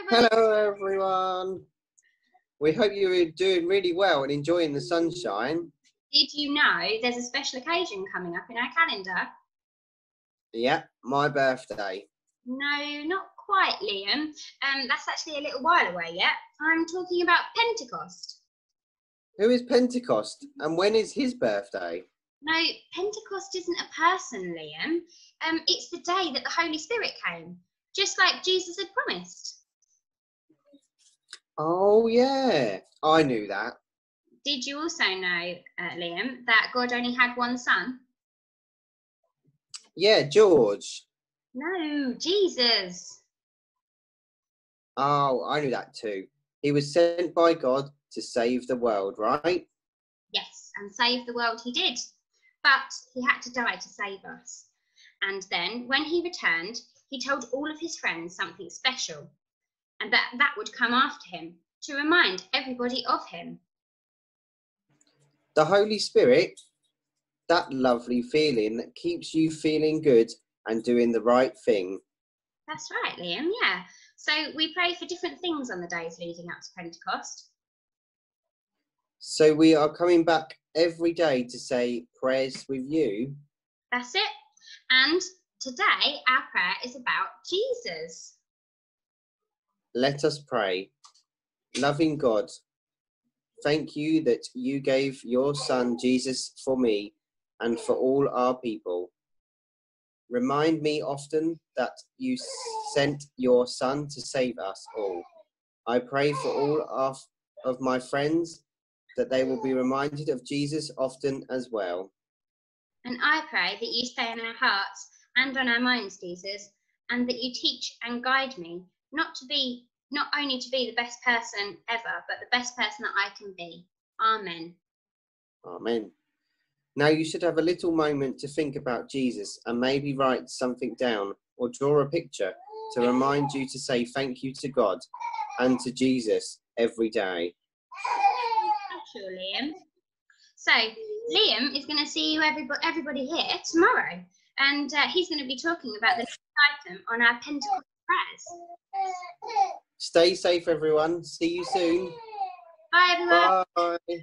everybody. Hello, everyone. We hope you're doing really well and enjoying the sunshine. Did you know there's a special occasion coming up in our calendar? Yeah, my birthday. No, not quite, Liam. Um, that's actually a little while away yet. I'm talking about Pentecost. Who is Pentecost and when is his birthday? No, Pentecost isn't a person, Liam. Um, it's the day that the Holy Spirit came, just like Jesus had promised. Oh, yeah, I knew that. Did you also know, uh, Liam, that God only had one son? Yeah, George. No, Jesus. Oh, I knew that too. He was sent by God to save the world, right? Yes, and save the world he did. But he had to die to save us. And then, when he returned, he told all of his friends something special, and that that would come after him to remind everybody of him. The Holy Spirit, that lovely feeling that keeps you feeling good and doing the right thing. That's right, Liam, yeah. So we pray for different things on the days leading up to Pentecost. So we are coming back every day to say prayers with you. That's it. And today our prayer is about Jesus. Let us pray. Loving God, thank you that you gave your Son Jesus for me and for all our people. Remind me often that you sent your Son to save us all. I pray for all of, of my friends that they will be reminded of Jesus often as well. And I pray that you stay in our hearts and on our minds, Jesus, and that you teach and guide me not to be not only to be the best person ever, but the best person that I can be. Amen. Amen. Now you should have a little moment to think about Jesus and maybe write something down or draw a picture to remind you to say thank you to God and to Jesus every day. Sure, Liam. So Liam is going to see you everybody, everybody here tomorrow, and uh, he's going to be talking about the next item on our Pentecost prayers. Stay safe, everyone. See you soon. Bye, everyone. Bye.